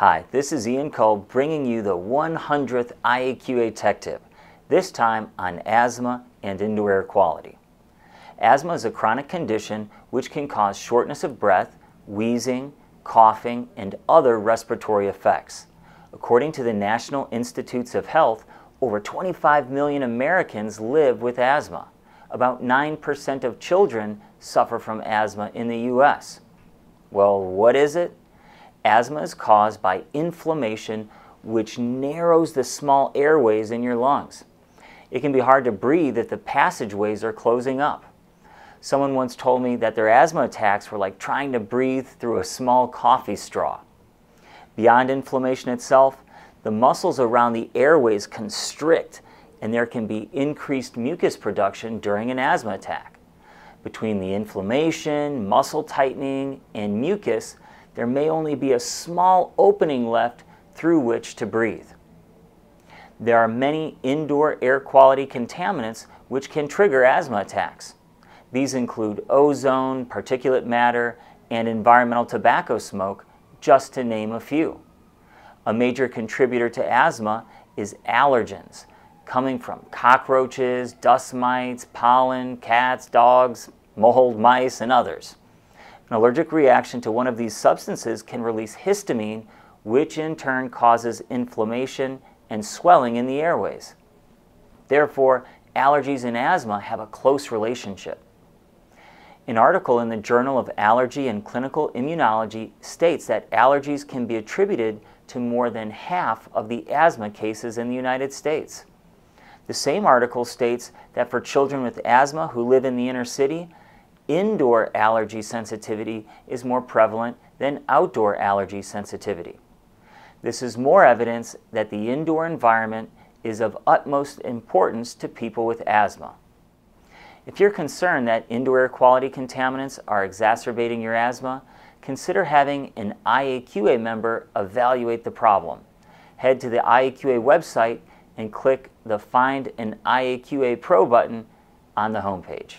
Hi, this is Ian Cole bringing you the 100th IAQA Tech Tip, this time on asthma and indoor air quality. Asthma is a chronic condition which can cause shortness of breath, wheezing, coughing, and other respiratory effects. According to the National Institutes of Health, over 25 million Americans live with asthma. About 9% of children suffer from asthma in the U.S. Well, what is it? Asthma is caused by inflammation which narrows the small airways in your lungs. It can be hard to breathe if the passageways are closing up. Someone once told me that their asthma attacks were like trying to breathe through a small coffee straw. Beyond inflammation itself, the muscles around the airways constrict and there can be increased mucus production during an asthma attack. Between the inflammation, muscle tightening, and mucus, there may only be a small opening left through which to breathe. There are many indoor air quality contaminants which can trigger asthma attacks. These include ozone, particulate matter, and environmental tobacco smoke, just to name a few. A major contributor to asthma is allergens, coming from cockroaches, dust mites, pollen, cats, dogs, mold, mice, and others. An allergic reaction to one of these substances can release histamine, which in turn causes inflammation and swelling in the airways. Therefore, allergies and asthma have a close relationship. An article in the Journal of Allergy and Clinical Immunology states that allergies can be attributed to more than half of the asthma cases in the United States. The same article states that for children with asthma who live in the inner city, indoor allergy sensitivity is more prevalent than outdoor allergy sensitivity. This is more evidence that the indoor environment is of utmost importance to people with asthma. If you're concerned that indoor air quality contaminants are exacerbating your asthma, consider having an IAQA member evaluate the problem. Head to the IAQA website and click the Find an IAQA Pro button on the homepage.